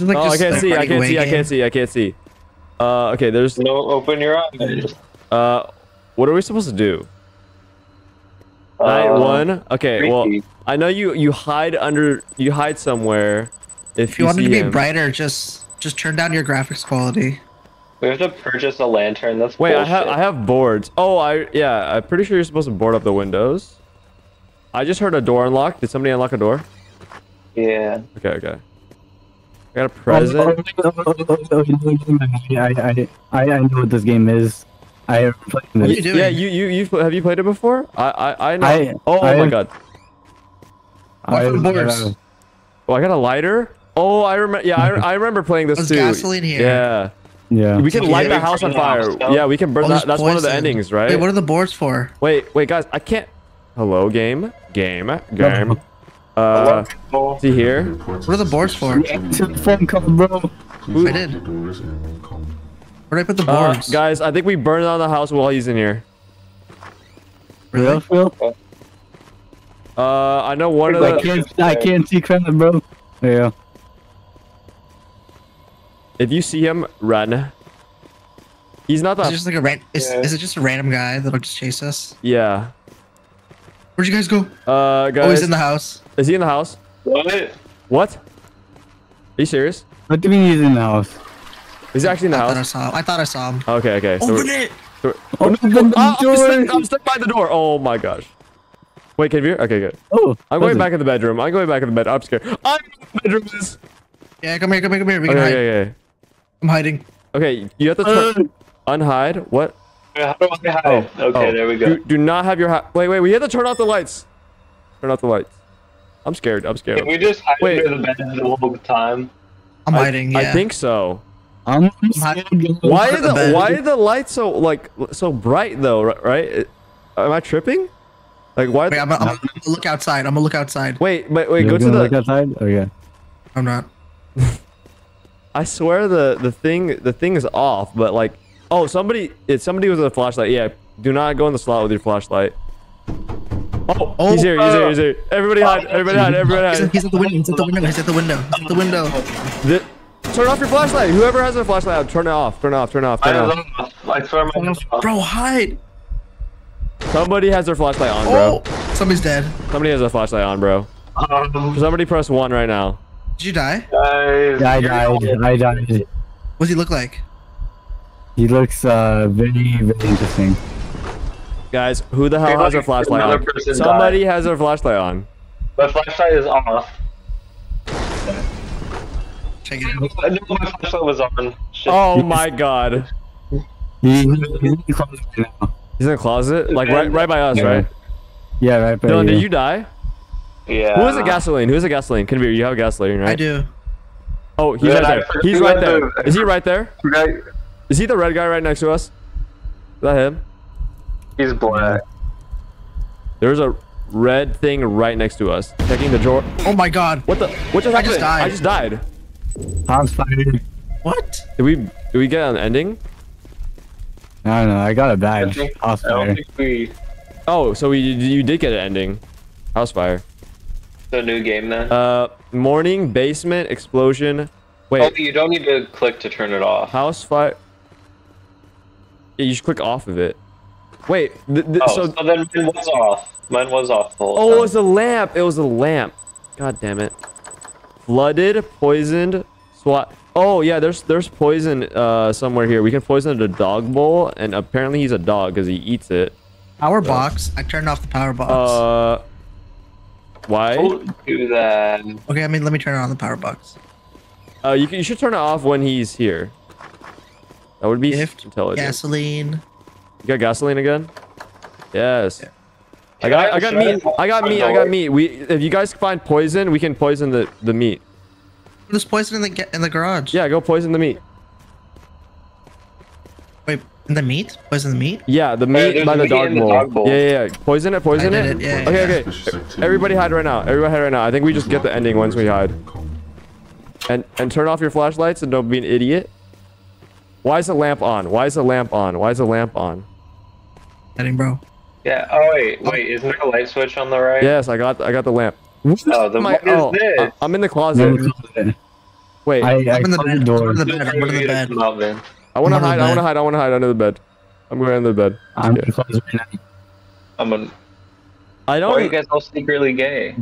Is it like oh, I can't see. I can't away see. I can't see. I can't see. Uh, okay. There's. No, open your eyes. Uh, what are we supposed to do? Night Uh, one. Okay. Well. I know you. You hide under. You hide somewhere. If, If you want it to be him. brighter, just just turn down your graphics quality. We have to purchase a lantern. That's Wait, I have. I have boards. Oh, I. Yeah. I'm pretty sure you're supposed to board up the windows. I just heard a door unlock. Did somebody unlock a door? Yeah. Okay. Okay. I got a present. I, I, I, I know what this game is. I have played What are this. you doing? Yeah, you you you have you played it before? I I I know. I- oh I my have- god. I, What for boards? uh, Oh, I got a lighter. Oh, I remember. Yeah, I, I remember playing this There's too. gasoline here. Yeah, yeah. we can Yeah, light the house on fire. house. Yeah, we can burn that. there's That's one of the endings, right? Wait, what are the boards for? Wait, wait, guys, I can't. Hello, game, game, game. Uh, see here. What are the boards for? Took phone call, bro. I did. Where did I put the Uh, boards? guys, I think we burned down the house while he's in here. Real, Phil? Uh, I know one of I the. can't, I can't see Kremlin, bro. Yeah. If you see him, run. He's not Is it that. just like a ran- is, Yeah. is it just a random guy that'll just chase us? Yeah. Where'd you guys go? Uh, guys. Oh, he's in the house. Is he in the house? what? What? Are you serious? What do you mean he's in the house? He's actually in the I thought I house. saw him. I thought I saw him. Okay, okay. So Open it! so- Open the Ah, I'm, door. stuck, I'm stuck by the door. Oh my gosh. Wait, can you hear? Okay, good. Oh, I'm going back in the bedroom. I'm going back in the bed. I'm scared. I'm in the bedroom. Is... Yeah, come here, come here, come here. We Okay, can hide. okay, okay. I'm hiding. Okay, you have to turn, unhide. What? How do I hide? Oh, okay, oh. there we go. Do, do not have your hat. Wait, wait. We have to turn off the lights. Turn off the lights. I'm scared. I'm scared. Can we just hide Wait. under the bed the whole time? I'm I- hiding. Yeah. I think so. I'm hiding. Why Under are the the why are the lights so like so bright though? Right? Am I tripping? Like why? Wait, I'm, I'm, I'm gonna look outside. I'm gonna look outside. Wait, wait, wait. You're Go to gonna the. look outside? Oh, yeah. I'm not. I swear the the thing the thing is off, but like, oh somebody it somebody was with a flashlight. Yeah, do not go in the slot with your flashlight. Oh, Oh, he's here, he's here, he's here. Everybody hide, everybody hide, everybody He's, hide. he's at the window. He's at the window. He's at the window. He's at the window. The- turn off your flashlight. Whoever has a flashlight, out, turn it off. Turn it off. Turn it off. Turn it I, off. don't- I swear my Bro, hide. Somebody has their flashlight on, bro. Oh, somebody's dead. Somebody has a flashlight on, bro. Um, Somebody press one right now. Did you die? guys, Yeah, I died. I died. What does he look like? He looks uh very, very interesting. Guys, who the hell has their flashlight on? person Somebody has their flashlight on. My flashlight is off. Check it out. I know my flashlight was on. Shit. Oh my god. He, he's in the closet now. He's in the closet? Like right right by us, Yeah. right? Yeah, right. by Dillon, you. did you die? yeah. Who has a gasoline? Who has a gasoline? Kenveer, you have a gasoline, right? I do. Oh, he's Yeah, right I there. He's right go there. to- Is he right there? Right. Is he the red guy right next to us? Is that him? He's black. There's a red thing right next to us. Checking the drawer. Oh my god. What the? What just I happened? just died. I just died. Tom's fired. What? Did we? Did we get an ending? I don't know. I got a badge. think, House I don't fire. think we. Oh, so we you did get an ending. House fire. The new game then. Uh, morning basement explosion. Wait, oh, you don't need to click to turn it off. house fire. Yeah, you should click off of it. Wait, th- th- Oh, so so, then mine was off. Mine was off the whole oh, it was a lamp. It was a lamp. God damn it. Flooded, poisoned, swat. Oh yeah, there's there's poison uh somewhere here. We can poison the dog bowl, and apparently he's a dog because he eats it. Power box. I turned off the power box. Uh, why? Don't do that. okay, I mean, let me turn on the power box. Uh, you, can- you should turn it off when he's here. That would be Gift, intelligent. gasoline. You got gasoline again? Yes. I got I- I got should I meat. I got my meat. I got meat. We if you guys find poison, we can poison the the meat. There's poison in the in the garage. Yeah, go poison the meat. Wait, in the meat? Poison the meat? Yeah, the there's meat by the meat dog in the bowl. dog bowl. Yeah, yeah, yeah. Poison it. Poison I it. it, yeah, okay, yeah. okay. Everybody hide right now. Everybody hide right now. I think we just get the ending once we hide. And and turn off your flashlights and don't be an idiot. Why is the lamp on? Why is the lamp on? Why is the lamp on? Heading, bro. Yeah. Oh wait, wait. Isn't there a light switch on the right? Yes, I got I got the lamp. Oh, then My- what is oh, this? I- I'm in the closet. it's. Wait, Wait, I, I, I I'm in the closed bed. door. I'm in the bed. I'm in the bed. Come out, man. want to I'm under hide. I want to hide. I want to hide under the bed. I'm going under the bed. I'm Okay. closed right now. I'm a. I Why are you guys all secretly gay?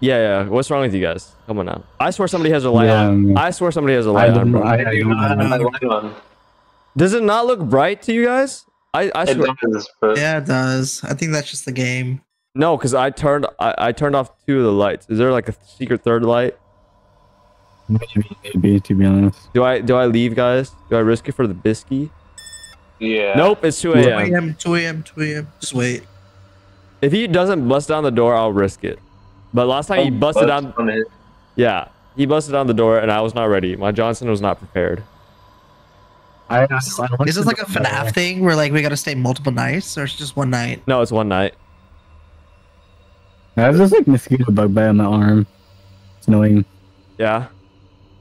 Yeah, yeah. What's wrong with you guys? Come on now. I swear somebody has a light Yeah, on. man. I swear somebody has a light on, bro. I, I do don't not have my know. Does it not look bright to you guys? I, I It swear. does, but Yeah, it does. I think that's just the game. No, because I turned I, I turned off two of the lights. Is there like a secret third light? Maybe, maybe, to be honest. Do I do I leave, guys? Do I risk it for the biscuit? yeah. Nope, it's 2 2 a.m. a.m. 2 a.m. 2 a.m. Just wait. If he doesn't bust down the door, I'll risk it. But last time he busted bust down, on it. yeah, he busted down the door, and I was not ready. My Johnson was not prepared. I, I, I Is this like a FNAF thing where like we gotta stay multiple nights, or it's just one night? No, it's one night. I have this like mosquito bug bite on my arm. It's annoying. Yeah.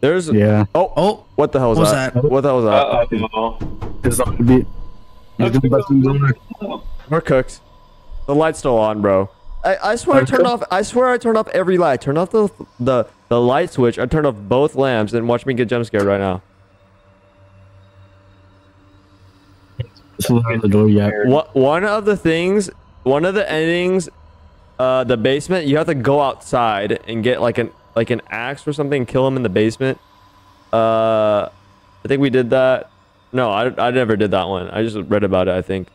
There's. Yeah. Oh, Oh, what the hell was what that? that? What the hell was that? Uh oh. It's on the beat. He's gonna bust in the door. We're cooked. The light's still on, bro. I, I swear I turned off. I swear I turned off every light. Turn off the the the light switch. I turned off both lamps and watch me get jump scared right now. It's on the door yet. What one of the things, one of the endings, uh, the basement. You have to go outside and get like an like an axe or something, and kill him in the basement. Uh, I think we did that. No, I, I never did that one. I just read about it. I think,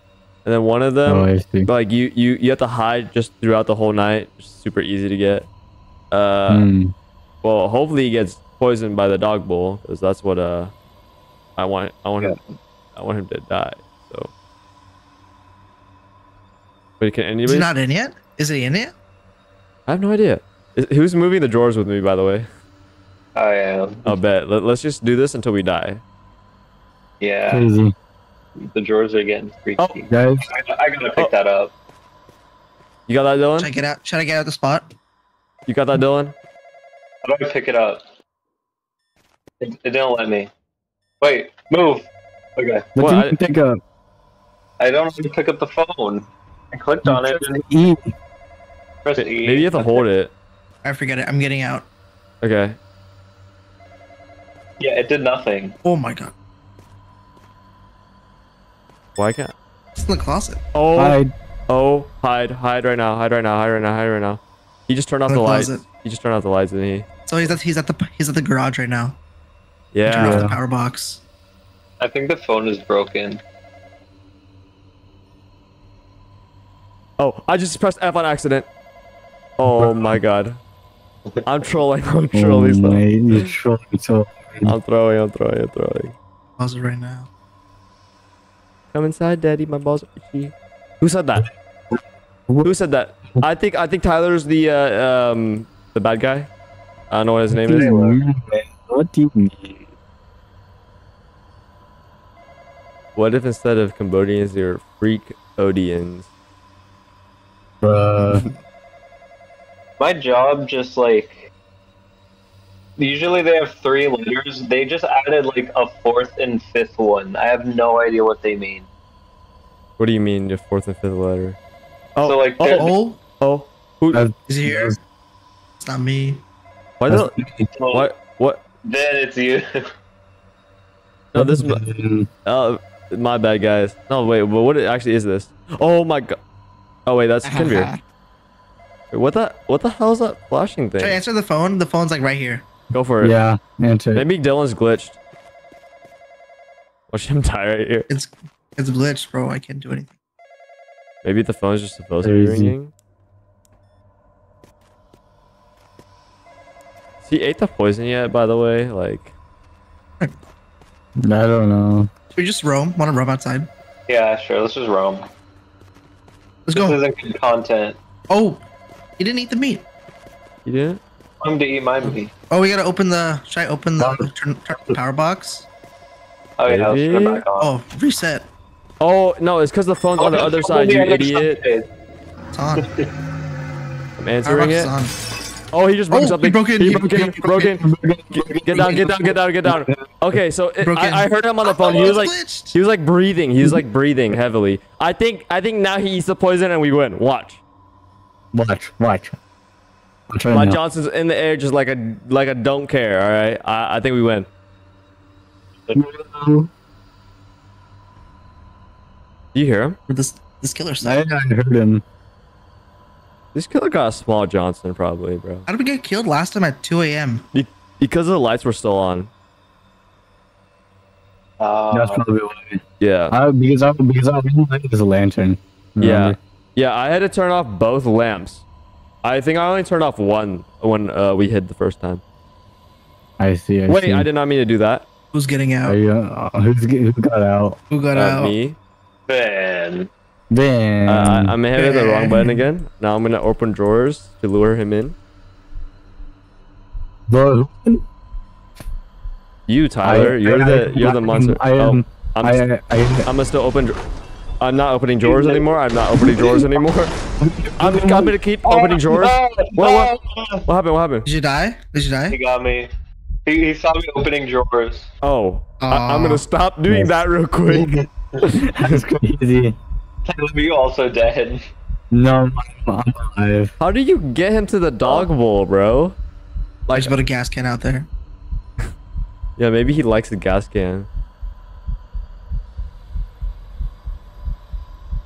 and then one of them, Oh, I see. like you you you have to hide just throughout the whole night. Super easy to get. Uh, Hmm. well, hopefully he gets poisoned by the dog bowl because that's what uh, I want. I want him. I want him to die. So. Wait, can is anybody? he not in yet? Is he in yet? I have no idea. Is, who's moving the drawers with me, by the way? I am. I'll bet. Let, let's just do this until we die. Yeah. Crazy. The drawers are getting oh, freaky. Oh. Guys, I, I gotta pick Oh. that up. You got that, Should I Dillon? get out? Should I get out the spot? You got that, Dillon? How do I pick it up? It, it didn't let me. Wait, move. Okay. what Well, do I- you pick up? I don't know how to pick up the phone. I clicked on it and E. pressed E. Maybe you have to hold it. I forget it. I'm getting out. Okay. Yeah, it did nothing. Oh my god. Why can't? It's in the closet. Oh. Hide. Oh. Hide. Hide right now. Hide right now. Hide right now. Hide right now. He just turned off In the the lights. He just turned off the lights, didn't he? So he's at he's at the he's at the garage right now. Turn Yeah. off the power box. I think the phone is broken. Oh, I just pressed F on accident. Oh my god. I'm trolling. I'm trolling. Oh, stuff. mate, you're trolling so I'm throwing. I'm throwing. I'm throwing. Pause it right now. Come inside, daddy. My balls are itchy. Who said that? Who said that? I think I think Tyler's the uh, um the bad guy. I don't know what his name is. What do you mean? What if instead of Cambodians they're freak Odians? Bruh. My job just like usually they have three letters. They just added like a fourth and fifth one. I have no idea what they mean. What do you mean the fourth and fifth letter? Oh, So, like, oh, there's- oh, Oh. Who? That's- is here? It's not me. Why the? Well, What? What? Then it's you. No, this. is- Uh, my bad, guys. No, wait. But what actually is this? Oh my god. Oh wait, that's Kenveer. Wait, what the? What the hell is that flashing Should I thing? answer the phone? The phone's like right here. Go for it. Yeah, answer. Maybe Dillon's glitched. Watch him die right here. It's it's glitched, bro. I can't do anything. Maybe the phone's just supposed to be ringing. Has he ate the poison yet, by the way? Like, I don't know. Should we just roam? Want to roam outside? yeah, sure. Let's just roam. Let's This go. isn't good content. Oh, he didn't eat the meat. you didn't? I'm to eat my meat. Oh, we gotta open the. Should I open the turn, turn power box? Oh yeah, let's turn back on. Oh, reset. Oh no, it's because the phone's on the Oh, other side, you idiot. side. It's on. I'm answering box it. is on. Oh, he just broke Oh, he something. broke in, He he broke in. broke in, Broke in. Get, get down. Get down. Get down. Get down. Okay, so it, I, I heard him on the phone. He Oh, was like, he was like breathing. He was like breathing heavily. I think, I think now he eats the poison and we win. Watch. Watch, watch. I'm My now. Johnson's in the air, just like a like a don't care. All right, I, I think we win. You hear him? This this killer I, stuff. I heard him. This killer got a small Johnson, probably, bro. How did we get killed last time at 2 a.m.? Be- because the lights were still on. Uh, That's probably why. Yeah. I, because I because I really like this lantern. Yeah. Yeah, I had to turn off both lamps. I think I only turned off one when uh, we hid the first time. I see. I Wait, see. I did not mean to do that. Who's getting out? you, uh, who's get- who got out? Who got Uh, out? me. man. Then Uh, I, I may have hit the wrong button again. Now I'm gonna open drawers to lure him in. Bro, You, Tyler, I- you're I- the I- you're the monster. I am. oh, I'm, I, s- I, I, I'm gonna still open. Dr- I'm not opening drawers anymore. I'm not opening drawers anymore. I'm, I'm gonna keep opening oh, drawers. Oh, what, what, oh. what happened? What happened? Did you die? Did you die? He got me. He, he saw me opening drawers. Oh, I, I'm gonna stop doing that real quick. that's crazy. Tyler, you also dead. No, I'm, I'm alive. How do you get him to the dog bowl, bro? I just put a gas can out there. Yeah, maybe he likes the gas can.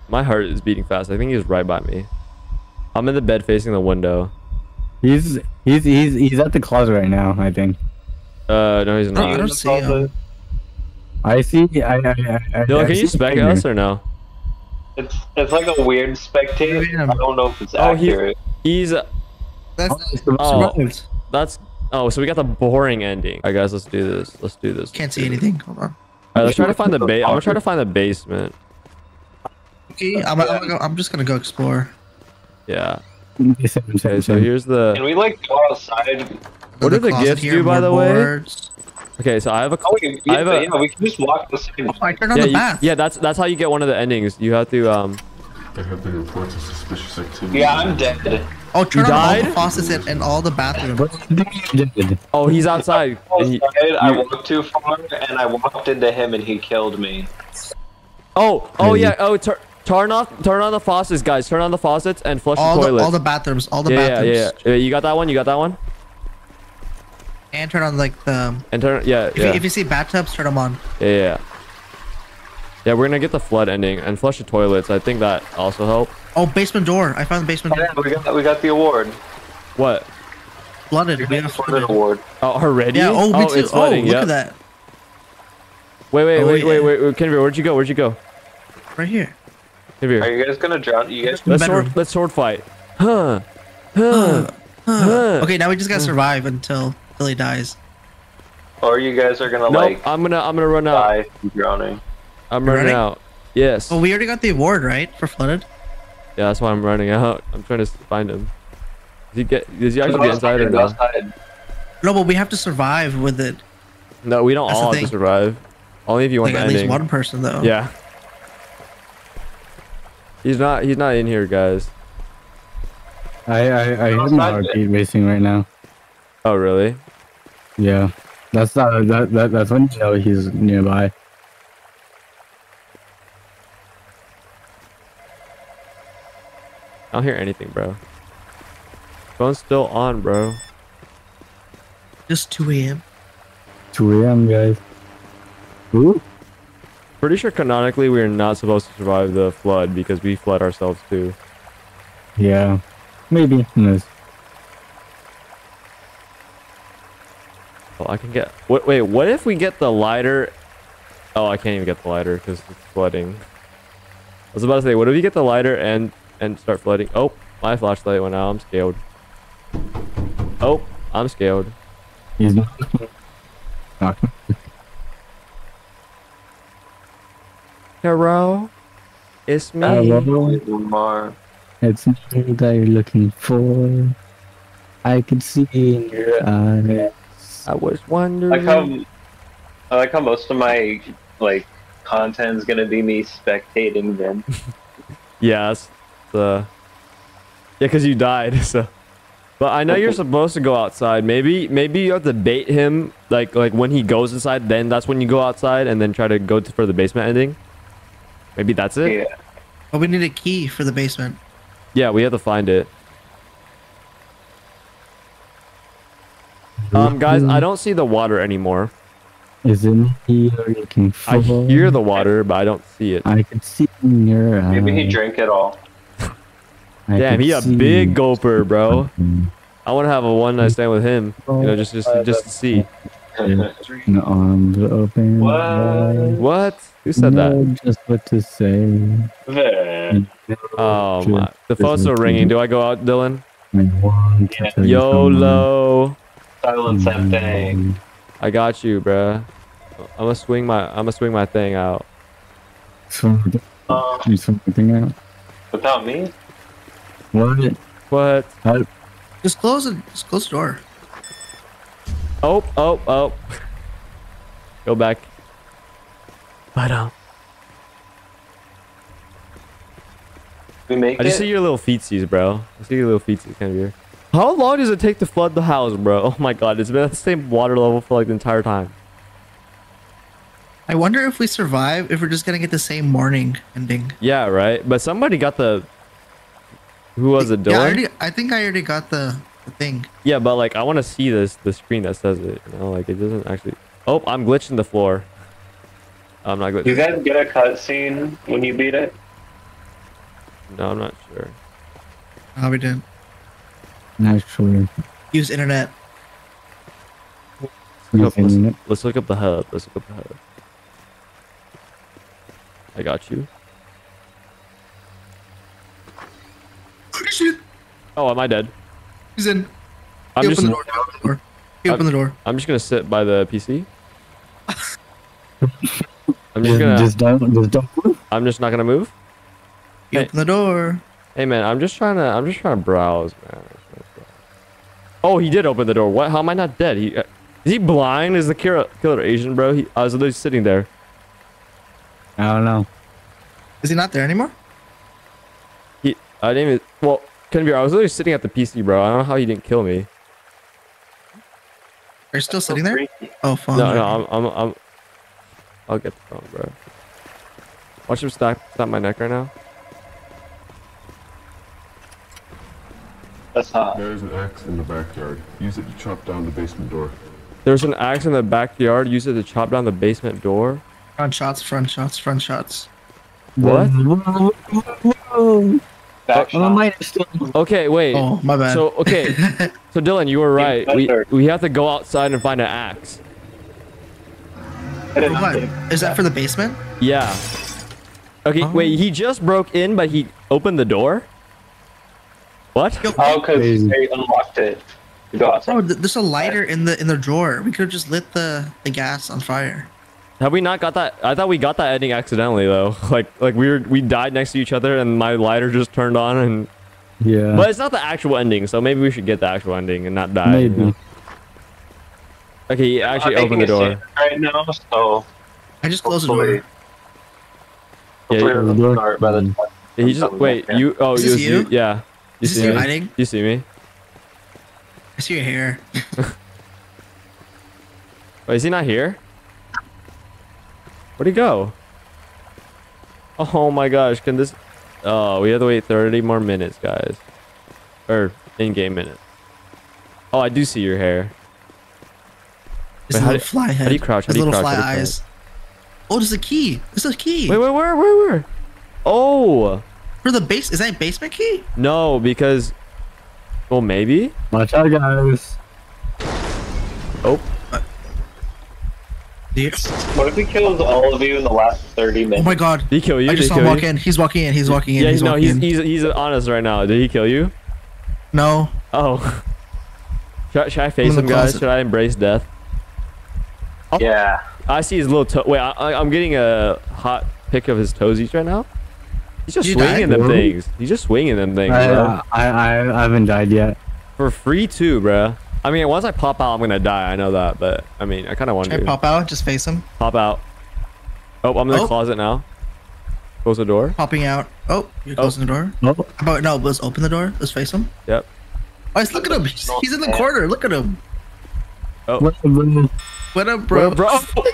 My heart is beating fast. I think he's right by me. I'm in the bed facing the window. He's he's he's he's at the closet right now. I think. Uh, no, he's not. I not. don't see him. I see. I I I. I Dillon, I can you see spec us or no? It's it's like a weird spectate. Maybe I'm- don't know if it's Oh, he- accurate. He's. That's Oh. survived. That's. Oh, so we got the boring ending. All right, guys, let's do this. Let's do this. Can't see anything. Hold on. All right, let's try to find the base. I'm gonna try to find the basement. Okay, I'm, I'm, gonna I'm just gonna go explore. Yeah. Same, same, Okay, so here's the. Can we like go outside? What to do the closet gifts do, by more the way? boards. Okay, so I have a. Oh, we, I yeah, have a- yeah, we can just walk the same. Oh, I turned on Yeah, the you- bath. yeah, that's that's how you get one of the endings. You have to um. There have been reports of suspicious activity. Yeah, I'm dead. Oh, turn You on all died? the faucets in, in all the bathrooms. What do you think you did? Oh, he's outside. and he- I walked too far, and I walked into him, and he killed me. Oh, oh yeah. Oh, tur- turn off, turn on the faucets, guys. Turn on the faucets and flush All the the, toilets. all the bathrooms. All the yeah, yeah, bathrooms. yeah, yeah. You got that one. You got that one. And turn on like the. And turn. Yeah, If, yeah, you, if you see bathtubs, turn them on. yeah, yeah, yeah. Yeah, we're gonna get the flood ending and flush the toilets. I think that also helped. Oh, basement door. I found the basement Oh, door. yeah, we got we got the award. What? Flooded. We We got have the flooded flooded. award. Oh, already? Yeah. Oh, me oh, too. it's flooding. oh, look yep. at that. Wait, wait, Oh, wait, wait, yeah. wait, wait, Kenveer, where'd you go? Where'd you go? Right here. Kenveer. Are you guys gonna drown? You guys? Let's sword, let's sword fight. Huh. Huh. huh. Okay, now we just gotta hmm. survive until until he dies. Or you guys are gonna Nope. like I'm gonna I'm gonna run out. die from drowning? I'm running running? out. Yes. Oh, we already got the award, right? For flooded. Yeah, that's why I'm running out. I'm trying to find him. Does he get? Does he actually Go get inside or go no? No, but we have to survive with it. No, we don't That's all the have to survive. Only if you want Like the at least one person though. Yeah. He's not. He's not in here, guys. I I I hear Outside my heartbeat racing right now. Oh, really? Yeah, that's not that, that that's when you know he's nearby. I don't hear anything, bro. Phone's still on, bro. Just 2 a.m. 2 a.m. guys. Ooh. Pretty sure canonically we are not supposed to survive the flood because we flood ourselves too. Yeah. Maybe. Who knows? Oh, I can get. What? Wait. What if we get the lighter? Oh, I can't even get the lighter because it's flooding. I was about to say, what if you get the lighter and and start flooding? Oh, my flashlight went out. I'm scared. Oh, I'm scared. He's not. Hello, it's me. Hello. Lamar. It's me that you're looking for. I can see in your eyes. I was I wondering. like how I like how most of my like content is gonna be me spectating them. Yes. The. Yeah, because you died. So. But I know you're supposed to go outside. Maybe maybe you have to bait him like like when he goes inside. Then that's when you go outside and then try to go to, for the basement ending. Maybe that's it. Yeah. But we need a key for the basement. Yeah, we have to find it. Um, guys, I don't see the water anymore. Is it me you're looking for? I hear the water, but I don't see it. I can see in your eyes. Maybe he drank it all. I Damn, he a see big gulper, bro. something I want to have a one night stand with him. You know, just just just to see. In the arms open. What? What? Who said that? Just what to say. There. Oh my! The phone's still ringing. Do I go out, Dillon? I want Yeah. YOLO. Silence that thing. I got you, bruh. I'm gonna swing my I'm gonna swing my thing out. Something- Uh, you something out. without me? What? What? How, Just close it. Just close the door. Oh, oh, oh. Go back. But um, We make I just see your little feetsies, bro. I see your little feetsies kind of here. How long does it take to flood the house, bro? Oh my god, it's been at the same water level for like the entire time. I wonder if we survive, if we're just gonna get the same morning ending. Yeah, right. But somebody got the. Who was it, Dillon? Yeah, I, already, I think I already got the, the thing. Yeah, but like I want to see this the screen that says it. You know, like it doesn't actually. Oh, I'm glitching the floor. I'm not glitching. You guys get a cutscene when you beat it? No, I'm not sure. Oh, we didn't. actually, Use internet. Look up- let's, let's look up the hub. Let's look up the hub. I got you. Oh, am I dead? He's in. I'm He just. opened the door. He opened the door. He I'm- opened the door. I'm just gonna sit by the PC. I'm just gonna. Just don't, just don't move. I'm just not gonna move. He Hey. opened the door. Hey man, I'm just trying to. I'm just trying to browse, man. I'm just trying to browse. Oh, he did open the door. What? How am I not dead? He uh, is he blind? Is the killer, killer Asian, bro? He, I was literally sitting there. I don't know. Is he not there anymore? He. I didn't even. Well, can be. I was literally sitting at the PC, bro. I don't know how you didn't kill me. Are you still sitting there? Freaky. Oh, phone. No, no, I'm, I'm, I'm. I'll get the phone, bro. Watch him snap, snap my neck right now. That's hot. There's an axe in the backyard. Use it to chop down the basement door. There's an axe in the backyard. Use it to chop down the basement door. Front shots, front shots, front shots. What? Back Oh. Okay, wait. Oh, my bad. So okay, so Dillon, you were right. We we have to go outside and find an axe. I did For not what? think- Is that for the basement? Yeah. Okay, Oh. wait. He just broke in, but he opened the door. What? Oh, because Crazy. they unlocked it. Go outside. oh, there's a lighter in the in the drawer. We could have just lit the the gas on fire. Have we not got that? I thought we got that ending accidentally though. Like like we were we died next to each other and my lighter just turned on and. Yeah. But it's not the actual ending, so maybe we should get the actual ending and not die. you Maybe. know? Okay, he actually I'm opened the door. scene Right now, so I just closed the door. Yeah, hopefully you- start by the time. he just wait. Yeah. You oh Is you, this you you? yeah. You Is see you me? hiding? You see me? I see your hair. Wait, is he not here? Where'd he go? Oh my gosh, can this... Oh, we have to wait 30 more minutes, guys. Or, in-game minutes. Oh, I do see your hair. His Wait, how little do- fly head. how do you crouch? How do you little crouch? fly How do you eyes. Oh, there's a key. There's a key. Wait, wait, where, where, where? Oh! For the base, is that a basement key? No, because... Well, maybe? Watch out, guys. Oh, Do you- What if he kills all of you in the last 30 minutes? Oh my god. did he kill you? I just he saw him walk you? in. He's walking in. He's walking in. Yeah, he's no, walking he's, in. he's, he's honest right now. Did he kill you? No. Oh. Should, I- should I face him, guys? closet. Should I embrace death? Oh. Yeah. I see his little toe. Wait, I, I, I'm getting a hot pic of his toesies right now. He's just You died? swinging them Bro. things. He's just swinging them things, I, bro. I, I, I haven't died yet. For free too, bro. I mean, once I pop out, I'm gonna die. I know that, but I mean, I kind of want to pop out. Just face him. pop out. Oh, I'm in the Oh. closet now. Close the door. Popping out. Oh, you're closing the door. Oh, How about no? Let's open the door. Let's face him. Yep. Oh, he's look at him. He's, he's in the corner. Look at him. Oh. what the What up, bro? Bro, bro.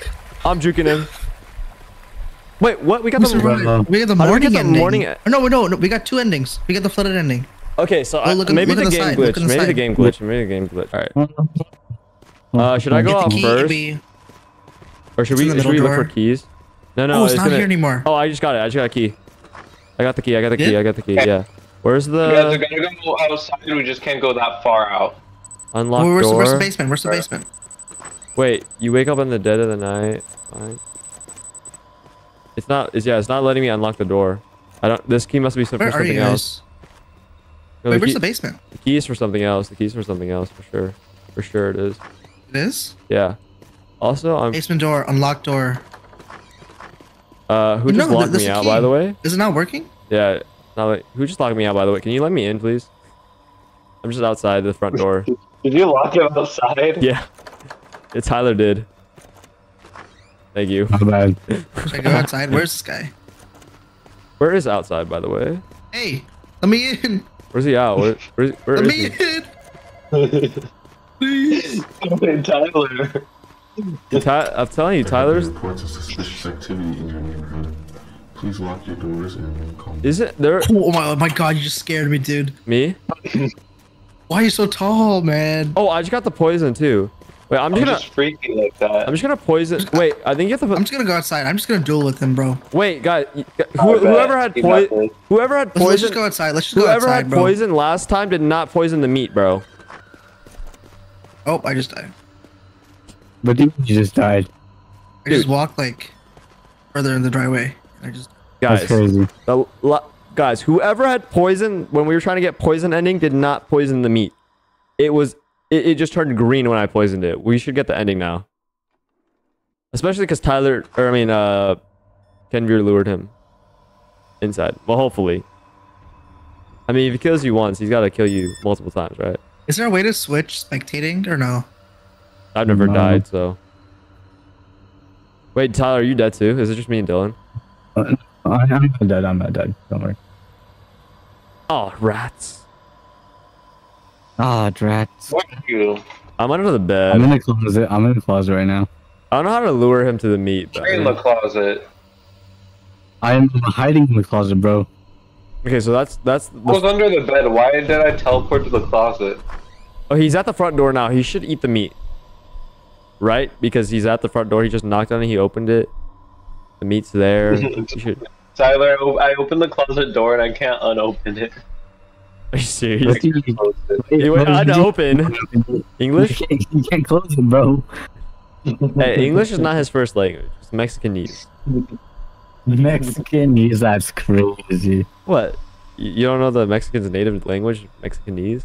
I'm juking him. Wait, what? We got We, the. survived. We got the How did we morning get the ending. morning- Oh, no, no, no. We got two endings. We got the flooded ending. Okay, so Oh, I, look on- maybe look the on the game side, glitch. on the Maybe the game glitch. Maybe the game glitch. All right. Uh, should I go Get out first? Or should It's we, should we middle look for keys? No, no, oh, it's, not gonna- here anymore. Oh, I just got it. I just got a key. I got the key. I got the key. Yeah? I got the key. Okay. Yeah. Where's the? You guys are the gonna go outside. We just can't go that far out. unlocked Where- where's, the, door? where's the basement? Where's the basement? Wait, you wake up in the dead of the night. Fine. It's not. It's yeah. It's not letting me unlock the door. I don't. This key must be some- for Where are something you else. Guys? No, Wait, the, where's key, the basement? the keys for something else. The key's for something else for sure. For sure it is. It is? Yeah. Also, I'm. Basement door, unlocked door. Uh, who No, just th- locked me out? key. By the way. Is it not working? Yeah. Not like, who just locked me out? By the way, can you let me in, please? I'm just outside the front door. Did you lock him outside? yeah. It's Tyler did. Thank you. My bad. Should I go outside? Where's this guy? Where is outside, by the way? Hey, let me in. Where's he out? Where, where's, where Let is me he? in. Please. Tyler. Ty- I'm telling you, Tyler's. reports of suspicious activity in your neighborhood. Please lock your doors and calm. Is it there? Oh my, oh my god, you just scared me, dude. Me? Why are you so tall, man? Oh, I just got the poison too. Wait, I'm I'm just gonna. just freaky like that. I'm just gonna poison. Wait, I think you have to. I'm just gonna go outside. I'm just gonna duel with him, bro. wait, guys. Who, oh, whoever had poison. Whoever had Let's, let's just go outside. Let's just go Whoever outside, had bro. poison last time did not poison the meat, bro. Oh, I just died. But you just died. I just walked like further in the driveway. I just That's Guys, crazy. the, la- guys, whoever had poison when we were trying to get poison ending did not poison the meat. It was. It, it just turned green when I poisoned it. We should get the ending now. Especially because Tyler, or I mean, uh, Kenveer lured him inside. Well, hopefully. I mean, if he kills you once, he's got to kill you multiple times, right? Is there a way to switch spectating or no? I've never No. died, so. Wait, Tyler, are you dead too? Is it just me and Dillon? I, I'm not dead. I'm not dead. Don't worry. Oh, rats. Ah, drats. Fuck you. I'm under the bed. I'm in the closet. I'm in the closet right now. I don't know how to lure him to the meat. Stay in the closet. I'm hiding in the closet, bro. Okay, so that's that's. The... I was under the bed. Why did I teleport to the closet? Oh, he's at the front door now. He should eat the meat, right? Because he's at the front door. He just knocked on it. He opened it. The meat's there. he should. Tyler, I o- I opened the closet door and I can't unopen it. Are you serious? What do you- Closed it. Went bro, you unopen. can't- English? You can't, you can't close it, bro. hey, English is not his first language. It's Mexicanese. Mexicanese, that's crazy. What? You you don't know the Mexican's native language, Mexicanese?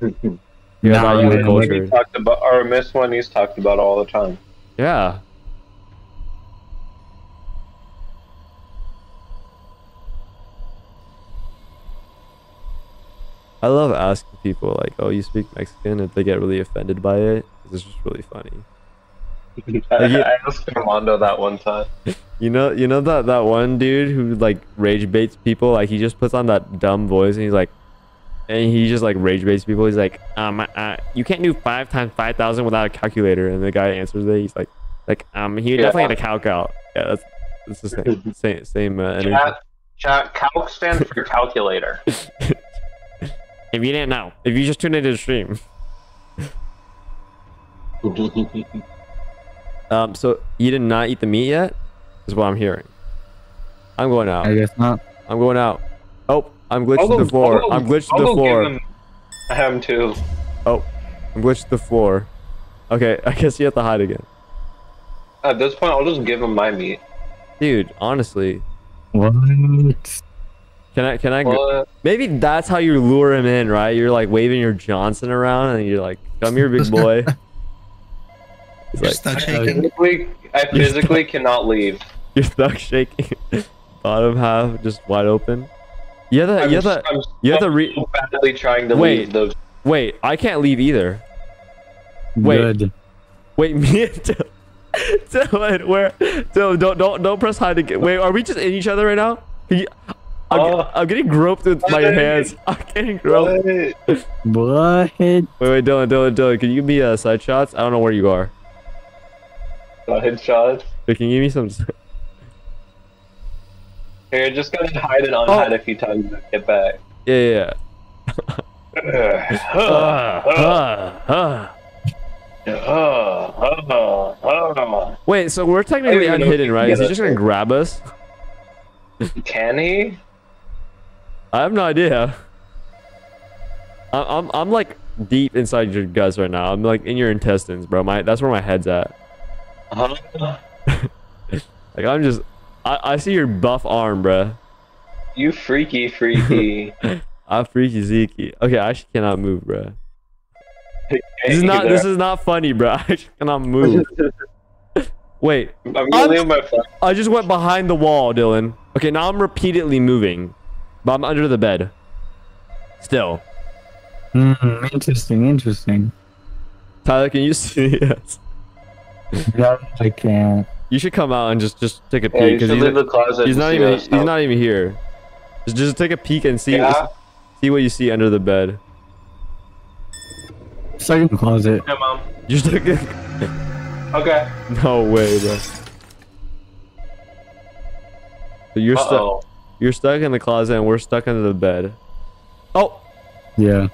You Nah, thought you were man, What he talked about, or Miss One, he's talked about all the time. Yeah. I love asking people like, "Oh, you speak Mexican?" if they get really offended by it, It's just really funny. I, Like you- I asked Armando that one time. You know, you know that that one dude who like rage baits people. Like he just puts on that dumb voice and he's like, and he just like rage baits people. He's like, um, uh, you can't do five times five thousand without a calculator. And the guy answers it. He's like, like, um, he Yeah. definitely had a calc out. Yeah, that's that's the same same same uh, energy. Chat, chat, calc stands for calculator. If you didn't know, if you just tuned into the stream, um, so you did not eat the meat yet, is what I'm hearing. I'm going out. I guess not. I'm going out. Oh, I'm glitched I'll to the floor. I'll go- I'm glitched to the go give floor. him- I am too. Oh, I'm glitched to the floor. Okay, I guess you have to hide again. At this point, I'll just give him my meat. Dude, honestly, What? Can I can I go? Uh, maybe that's how you lure him in, right? You're like waving your Johnson around and you're like, "Come here, big boy." He's You're like, stuck I physically, I physically cannot leave. You're stuck shaking, bottom half just wide open. Yeah, have to, I'm, you have to, I'm you have so to re- badly trying to Wait. leave those. wait. I can't leave either. Wait. Good. Wait, me and Dillon, Dillon, where? Dillon, don't, don't, don't press hide again. Wait, are we just in each other right now? You, I'm, Oh. I'm getting groped with my Hey. hands. I'm getting groped. Wait, What? wait, wait, Dillon, Dillon, Dillon. Can you give me uh, side shots? I don't know where you are. Headshot. But can you give me some? Here, just gonna hide and unhide a few times and get back. Yeah, yeah. yeah. Uh, uh, uh. Oh, oh, oh. Wait, so we're technically unhidden, right? Is he just gonna grab us? Can he? I have no idea. I'm, I'm I'm like deep inside your guts right now. I'm like in your intestines, bro. My that's where my head's at. Huh? Like I'm just I, I see your buff arm, bro. You freaky, freaky. I freaky Zeke. Okay, I actually cannot move, bro. This is not this is not funny, bro. I actually cannot move. Wait, I'm gonna leave my. I just went behind the wall, Dillon. Okay, now I'm repeatedly moving, but I'm under the bed. Still, Hmm, interesting, interesting. Tyler, can you see us? No, I can't. You should come out and just just take a Yeah, you peek should because leave he's, the closet. he's not even us he's out. not even here. Just just take a peek and see Yeah. see what you see under the bed. Second closet. Yeah, mom. Just take a, Okay. no way, bro. You're Uh stuck. You're stuck in the closet and we're stuck under the bed. Oh, Yeah.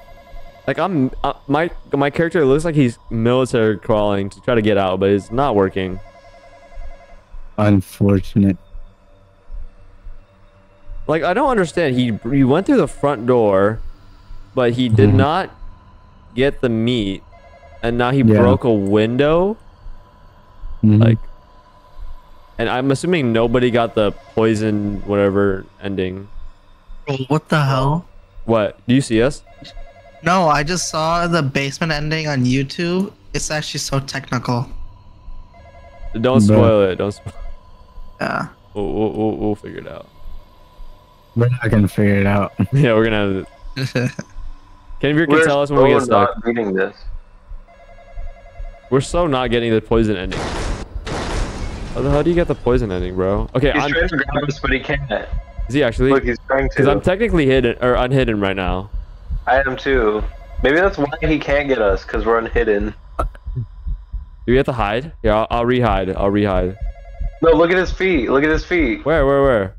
like I'm uh, my my character looks like he's military crawling to try to get out, but it's not working. Unfortunate. Like I don't understand. He he went through the front door, but he did Mhm. not get the meat, and now he Yeah. broke a window. Mhm. Like, and I'm assuming nobody got the poison whatever ending. What the hell? What? Do you see us? No, I just saw the basement ending on YouTube. It's actually so technical. Don't Bruh. spoil it. Don't. Spoil. Yeah. We'll, we'll, we'll, we'll figure it out. we're not gonna figure it out. Yeah, we're gonna have. Kenveer can We're tell us when we so get stuck. We're not reading this. We're so not getting the poison ending. How the hell do you get the poison ending, bro? Okay, He's I'm, trying to grab us, but he can't. is he actually? Look, he's trying to. Because I'm technically hidden or unhidden right now. I am too. Maybe that's why he can't get us, because we're unhidden. Do we have to hide? Yeah, I'll, I'll re-hide. I'll re-hide. No, look at his feet. Look at his feet. Where, where, where?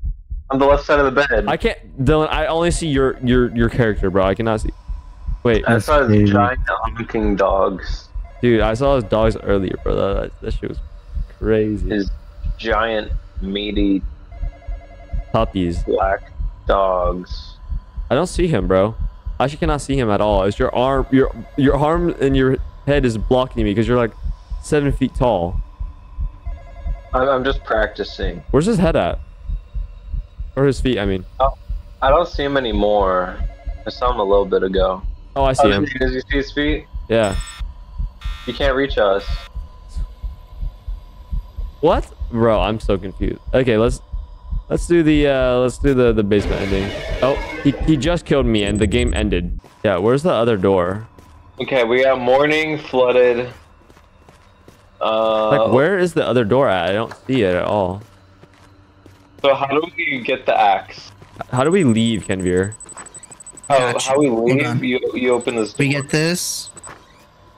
On the left side of the bed. I can't, Dillon. I only see your your your character, bro. I cannot see. Wait, I saw his giant honking dogs. dude, I saw his dogs earlier, bro. That, that shit was crazy. His giant, meaty, Puppies. black dogs. I don't see him, bro. I actually cannot see him at all. It's your arm, your your arm and your head is blocking me because you're like seven feet tall. I'm, I'm just practicing. Where's his head at? Or his feet? I mean. Oh, I don't see him anymore. I saw him a little bit ago. Oh, I see Oh, him. Does you see his feet? Yeah. He can't reach us. What? Bro, I'm so confused. Okay, let's let's do the uh let's do the the basement ending. Oh, he he just killed me and the game ended. Yeah, where's the other door? Okay, we got morning flooded. Uh, Like where is the other door at? I don't see it at all. So how do we get the axe? How do we leave, Kenveer? How, Gotcha. how we leave? You you open this. Door. We get this.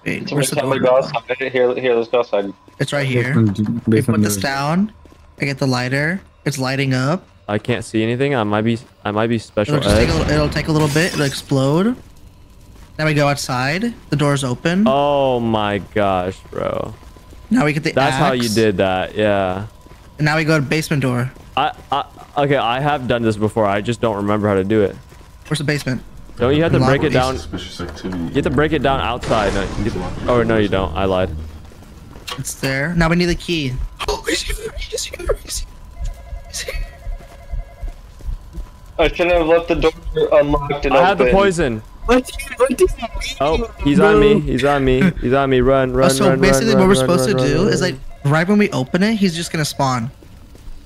Wait, where's the door? go outside? Here, here, let's go outside. It's right here. Basement- We basement put this down. I get the lighter. It's lighting up. I can't see anything. I might be I might be special It'll take a, little- it'll take a little bit. It'll explode. Now we go outside. The door's open. Oh my gosh, bro. Now we get the That's how you did that. Yeah. And now we go to basement door. I, I okay, I have done this before. I just don't remember how to do it. Where's the basement? Don't you have to break it down? You have to break it down outside. No, you, oh no, you don't. I lied. It's there. Now we need the key. Oh, he's here. He's here. He's here. He's here. I shouldn't have left the door unlocked and I have the poison. What do you, what do you mean, Oh, he's on me. He's on me. He's on me. Run, run, Oh, so run, basically, run, what we're run, supposed run, to run, do run, is like right when we open it, he's just gonna spawn.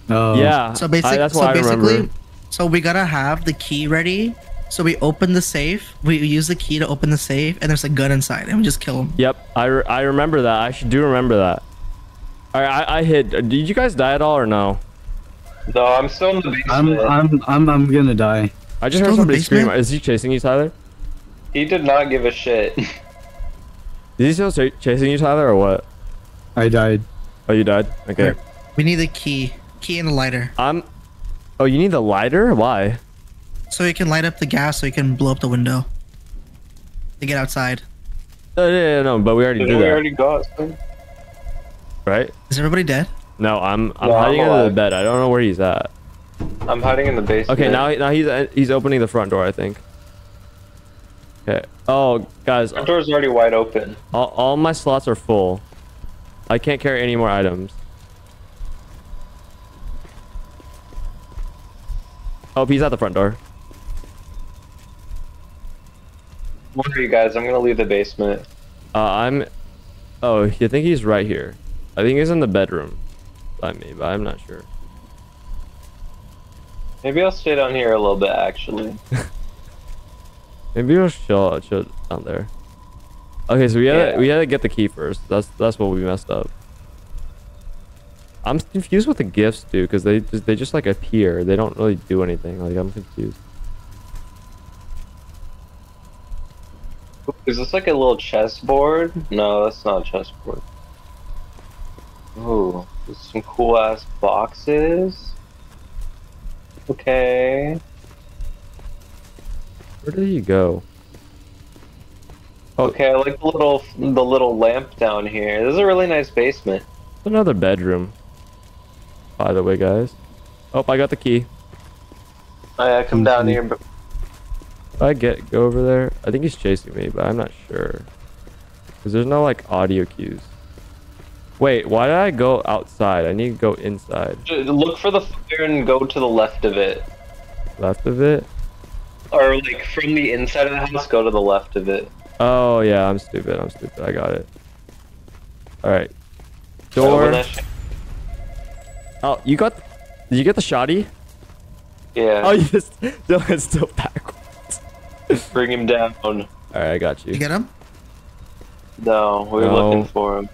Oh. Yeah. So I- basically, that's so I basically, remember. so we gotta have the key ready. So we open the safe. We use the key to open the safe, and there's a gun inside, and we just kill him. Yep, I, re- I remember that. I should do remember that. All right, I, I hit. Did you guys die at all or no? No, I'm still in the basement. I'm I'm I'm I'm gonna die. I just Still heard somebody scream. Is he chasing you, Tyler? He did not give a shit. Is he still ch- chasing you, Tyler, or what? I died. Oh, you died. Okay. We need the key, key and a lighter, I'm. Oh, you need the lighter? Why? So he can light up the gas, so he can blow up the window to get outside. No, no, no, no, but we already Did did we that, already got some? right? Is everybody dead? No, I'm I'm No, I'm hiding under the bed. I don't know where he's at. I'm hiding in the basement. Okay, now now he's he's opening the front door. I think. Okay. Oh, guys, Front door's already wide open. all, all my slots are full. I can't carry any more items. Oh, he's at the front door. Where are you guys? I'm gonna leave the basement. Uh, I'm. Oh, you think he's right here. I think he's in the bedroom by me, but I'm not sure. Maybe I'll stay down here a little bit, actually. Maybe we'll chill, chill down there. Okay, so we had Yeah. to we had to get the key first. That's that's what we messed up. I'm confused with the gifts, dude, because they just they just like appear. They don't really do anything. Like I'm confused. Is this like a little chessboard? No, that's not a chessboard. Ooh, there's some cool ass boxes. Okay. Where did he go? Oh, Okay, I like the little the little lamp down here. This is a really nice basement. another bedroom. By the way, guys. Oh, I got the key. Oh, yeah, come down mm-hmm. here. But If I get go over there, I think he's chasing me, but I'm not sure. Cause there's no like audio cues. Wait, why did I go outside? I need to go inside. Look for the fire and go to the left of it, Left of it. or like from the inside of the house, go to the left of it. Oh yeah, I'm stupid. I'm stupid. I got it. All right. Door. Oh, you got? Did you get the shoddy? Yeah. Oh, you just. No, it's still backwards. Bring him down. All right, I got you. You get him? No, we were No. looking for him.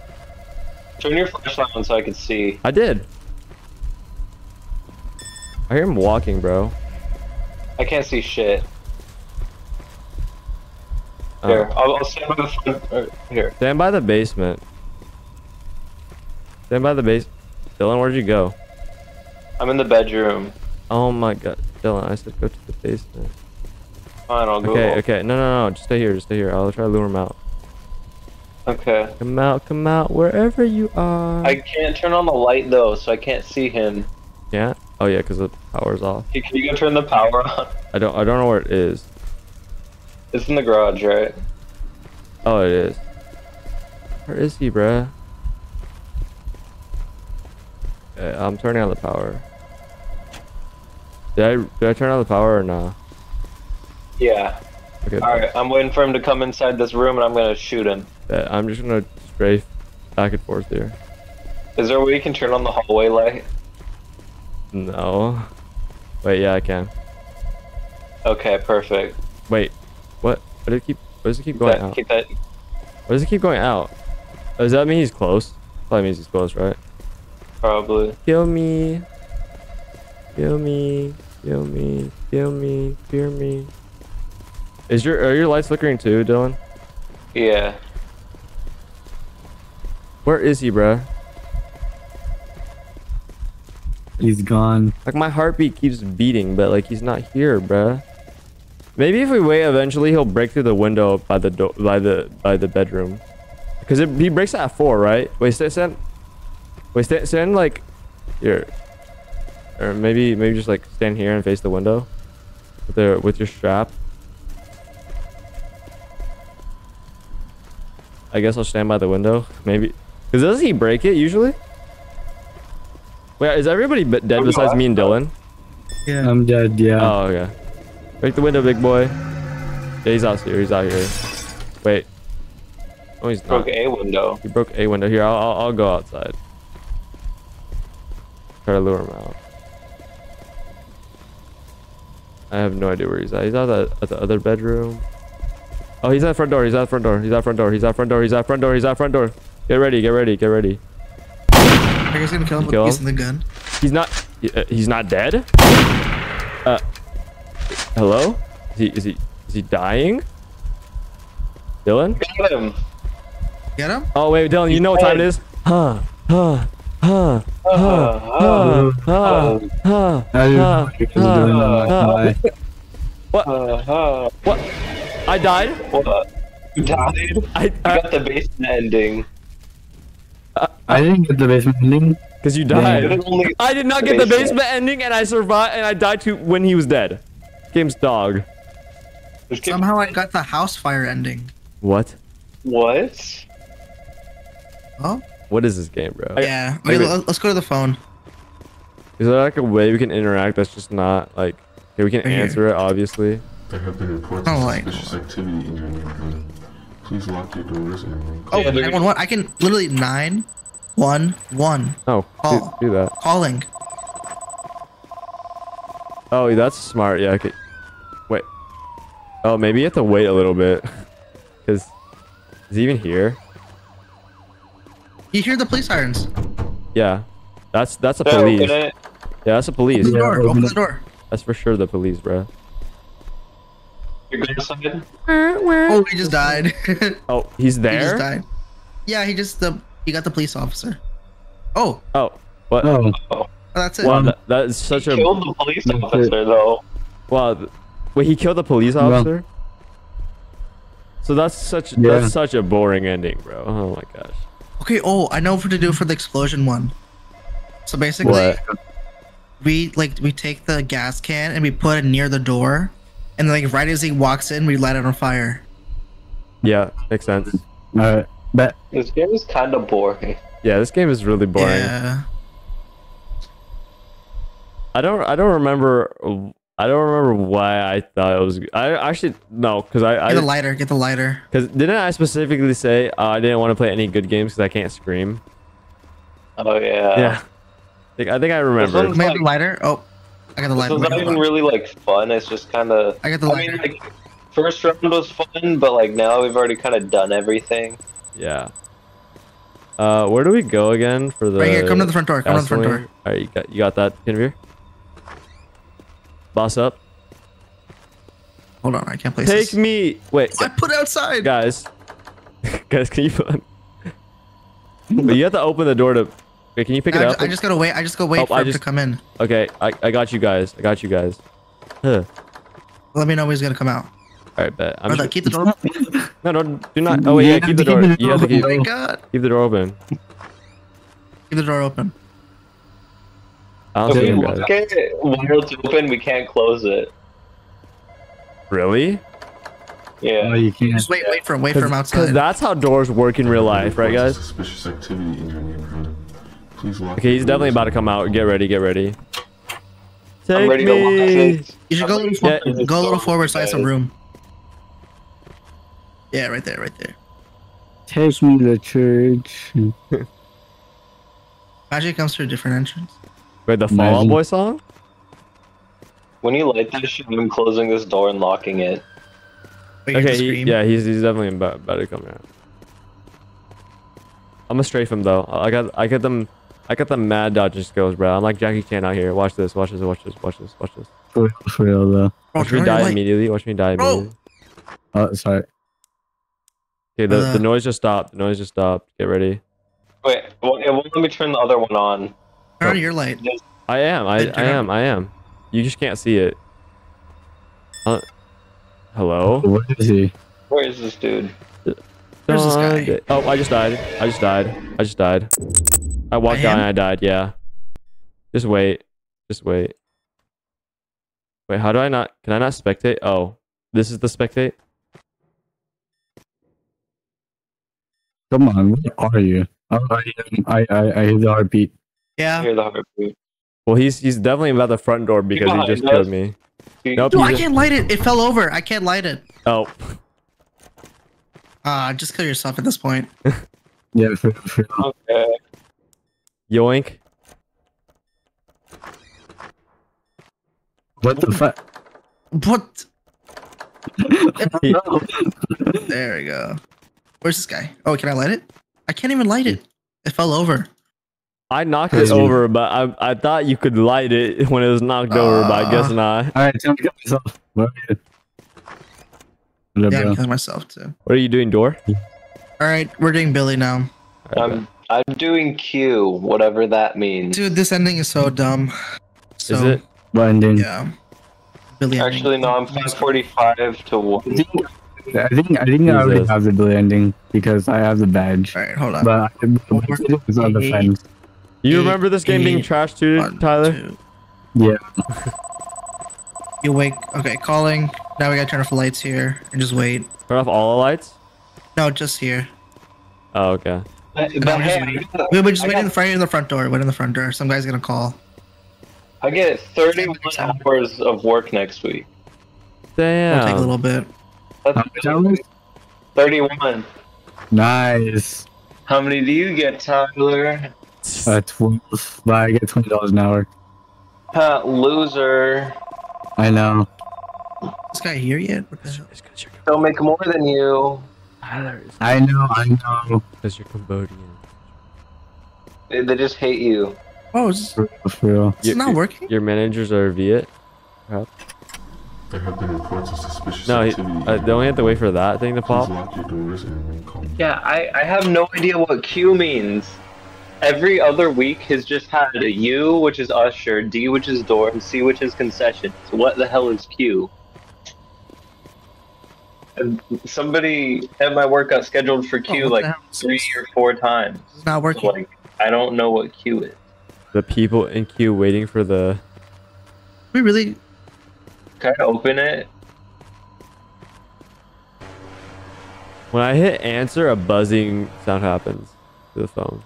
Turn your flashlight on so I can see. I did. I hear him walking, bro. I can't see shit. Oh. Here, I'll, I'll stand by the front. uh, here. Stand by the basement. Stand by the base. Dillon, where'd you go? I'm in the bedroom. Oh my god, Dillon, I said go to the basement. Fine, I'll go. Okay, okay, no, no, no, just stay here, just stay here. I'll try to lure him out. Okay. Come out, come out, wherever you are. I can't turn on the light though, so I can't see him. Yeah. Oh yeah, because the power's off. Can you go turn the power on? I don't, I don't know where it is. It's in the garage, right? Oh, it is. Where is he, bruh? Okay, I'm turning on the power. Did I, did I turn on the power or nah? Yeah. Okay. Alright, I'm waiting for him to come inside this room and I'm gonna shoot him. bet. I'm just gonna strafe back and forth here. Is there a way you can turn on the hallway light? No. Wait, yeah, I can. Okay, perfect. Wait, what? What did it keep? What does it keep going That- out? keep that. What does it keep going out? Oh, does that mean he's close? Probably means he's close, right? Probably. Kill me. Kill me. Kill me. Kill me. Fear me. Is your are your lights flickering too, Dillon? Yeah. Where is he, bruh? He's gone. Like my heartbeat keeps beating, but like he's not here, bruh. Maybe if we wait, eventually he'll break through the window by the door, by the by the bedroom. Cause it, he breaks at four, right? Wait, stand, stand. Wait, stand, stand like here, or maybe maybe just like stand here and face the window with the with your strap. I guess I'll stand by the window, maybe. Cause does he break it usually? Wait, is everybody be- dead besides I me and Dillon? Yeah. I'm dead, yeah. Oh, okay. Break the window, big boy. Yeah, he's out here. He's out here. Wait. Oh, he's not. Broke a window. He broke a window. Here, I'll, I'll, I'll go outside. Try to lure him out. I have no idea where he's at. He's out at, at the other bedroom. Oh, he's at front door. He's at front door. He's at front door. He's at front door. He's at front door. He's at front door. Get ready. Get ready. Get ready. I guess gonna kill him with Kill using him? the gun. He's not. uh, He's not dead. Uh. Hello? Is he? Is he? Is he dying? Dillon? Got him. Get him? Oh wait, Dillon. You know what time it is? Huh? Huh? Huh? Uh, uh, Huh? Huh? Huh? I didn't know Huh? what you was doing on my Huh? eye. uh, uh, What? I died. what? Uh, you died. I, You uh, got the basement ending. I didn't get the basement ending. cause you You died. didn't I did not get the basement ending, and I survived, and I died to when he was dead. Game's dog. Somehow I got the house fire ending. What? What? Oh? What is this game, bro? Yeah. I- Okay, let- let's go to the phone. Is there like a way we can interact that's just not like okay, we can Right here. answer it obviously. There have been reports Oh, of like- suspicious activity in your neighborhood. Please lock your doors and Oh, Yeah, 911. I can literally 911. Oh, do, Oh. do that. Calling. Oh, that's smart. Yeah, okay. Wait. Oh, maybe you have to wait a little bit. Cause is he even here? You hear the police sirens. Yeah. That's that's a police. Yeah, that's a police. Open the door. open Open the door. That's for sure the police, bro. You're good inside? Oh, he just died. Oh, he's just there? died. Yeah, he just the he got the police officer. Oh, Oh. What? Oh, oh, that's it. Wow, that, that is such a Killed the police officer though. wow. Wait, he killed the police Well- officer? So that's such Yeah. that's such a boring ending, bro. Oh my gosh. Okay. Oh, I know what to do for the explosion one. So basically, What? we like we take the gas can and we put it near the door, and like right as he walks in, we light it on fire. Yeah, makes sense. alright. Bet. This game is kind of boring. Yeah, this game is really boring. Yeah. I don't I don't remember I don't remember why I thought it was I actually no cuz I I Get the lighter. Get the lighter. cuz didn't I specifically say uh, I didn't want to play any good games cuz I can't scream. Oh yeah. yeah. I think I think I remember. one's- May I have like- lighter? Oh, I got the This lighter. was not even really like fun. It's just kind of. I got the I lighter. mean, like first round was fun, but like now we've already kind of done everything. Yeah. Uh where do we go again for the right here. Come to the front door. Come to the front door. All right, you got you got that Kenveer? Boss up. Hold on. I can't place Take this. me. Wait, I put outside. guys. guys, can you put But you have to open the door to Wait, can you pick it up? ju- I just gotta wait. I just gotta wait Oh, for I him just- to come in. Okay, I, I got you guys. I got you guys. Huh. Let me know when he's gonna come out. All right, bet. I'm Or just, keep the door. open. no, no, do not. Oh wait, yeah, keep the door. keep the You have to keep, Oh open. my god. keep the door open. Keep the door open. I don't If see we him, lock guys. it while it's open, we can't close it. Really? Yeah. Oh, you can't. Just wait. Wait for him. Wait for him Because that's how doors work in real life, right, guys? Suspicious activity in your neighborhood. Please lock Okay, your he's definitely about to come out. Get ready, get ready. Take I'm ready to lock me. it. You should go a little, Yeah. forward, go a little forward so I have some room. Yeah, right there, right there. Take me to the church. Magic comes through a different entrance. Wait, the Fall Out Boy song? When you light this shit, I'm closing this door and locking it. Wait, you have to Okay, he, yeah, he's he's definitely about, about to come out. I'm gonna strafe him though. I got I got them I got the mad dodging skills, bro. I'm like Jackie Chan out here. Watch this, watch this, watch this, watch this, watch this. For real, for real though. Bro, Watch me die light. immediately. Watch me die Bro. immediately. Oh, sorry. Okay, the, the Uh. noise just stopped. The noise just stopped. Get ready. Wait, well, it won't let me turn the other one on. Turn on your light. I am. I, I am. I am. You just can't see it. Uh, hello? Where is he? Where is this dude? Where's this guy? Oh, I just died. I just died. I just died. I walked By down him? and I died. Yeah. Just wait. Just wait. Wait, how do I not? Can I not spectate? Oh, this is the spectate. Come on, where are you? Oh, I, I, I, I hear the heartbeat. I Yeah. hear the heartbeat. Well, he's he's definitely about the front door because he just killed me. Nope. Dude, I can't light it. It fell over. I can't light it. Oh, Ah, just kill yourself at this point. Yeah, for, for. Okay. yoink. What the fuck? What? There we go. Where's this guy? Oh, can I light it? I can't even light it. It fell over. I knocked it over, but I I thought you could light it when it was knocked over, but I guess Uh. not. Alright, tell me to kill myself. Where are you? What up, Yeah. I'm killing myself too. What are you doing, door? All right, we're doing Billy now. I'm I'm doing Q, whatever that means. Dude, this ending is so dumb. So, Is it? What ending? Yeah. Billy ending. Actually, no, I'm 545 to 1. I think I think I already have the Billy ending because I have the badge. All right, hold on. But I, it's on the fence. You remember this game being eight, trashed too, One, Tyler? two. Yeah. You wake. Okay, calling. Now we gotta turn off the lights here and just wait. Turn off all the lights. No, just here. Oh, okay. But, but we're just hey, waiting. I got- We we just I wait in the front in the front door. Wait in the front door. Some guy's gonna call. I get 31 hours of work next week. It'll take a little bit. That's much 31. Nice. How many do you get, Tyler? Uh, 12. But I get twenty dollars an hour. Uh, loser. I know. This guy here yet? What the hell? It's because Don't make more than you. Tyler, I know. I know. because you're Cambodian. They they just hate you. Oh, is this, For for real. is it not working? Your managers are Viet. There have been reports of suspicious No, he, activity. uh, don't we have to wait for that thing to pop? lock your doors and remain calm. Yeah, I, I have no idea what Q means. Every other week has just had a U, which is usher, D, which is door, and C, which is concession. So what the hell is Q? And somebody at my work got scheduled for Oh, Q what like three or four times. It's not So, working. like, I don't know what Q is. The people in queue waiting for the. we really. Can I open it? When I hit answer, a buzzing sound happens to the phone.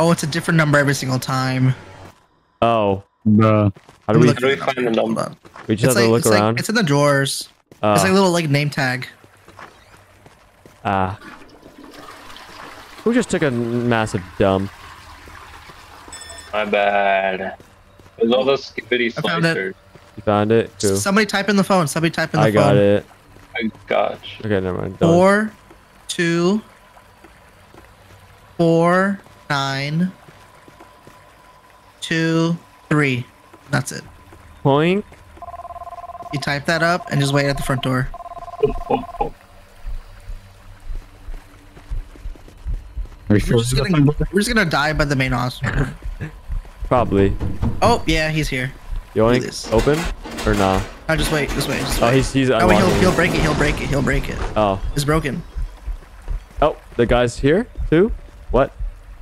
Oh, it's a different number every single time. Oh, Bruh. how do Let we? How do we it up. find the number? We just It's have like, to look it's like around. it's in the drawers. Ah, It's like a little like name tag. ah. Who just took a massive dump? My bad. There's all those skibbity I found it. slicers. You found it? Cool. Somebody type in the phone. Somebody type in the I phone. got it. My gosh. Okay, never mind. Done. Four, two, four, nine, two, three. That's it. Point. You type that up and just wait at the front door. Are you We're sure? just gonna, we're just gonna die by the main hospital. Probably. Oh yeah, he's here. Yoink. this. Open or nah? No, just wait, just wait, just Oh, he's he's oh, wait, he'll, he'll break it. He'll break it. He'll break it. Oh, It's broken. oh, the guy's here too.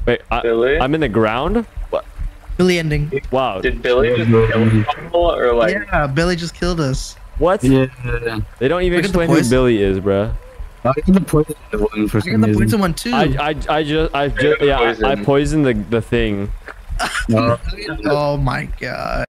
What? Wait, I, Billy? I'm in the ground. What? Billy ending. Wow. Did Billy just kill people or like yeah, Billy just killed us. What? Yeah. They don't even Look explain who. Billy is, bruh. I got the poison one for I some got the poison one too. I I I just I just yeah I, I poisoned the the thing. Uh, oh my god.